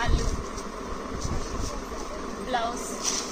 pallu blouse.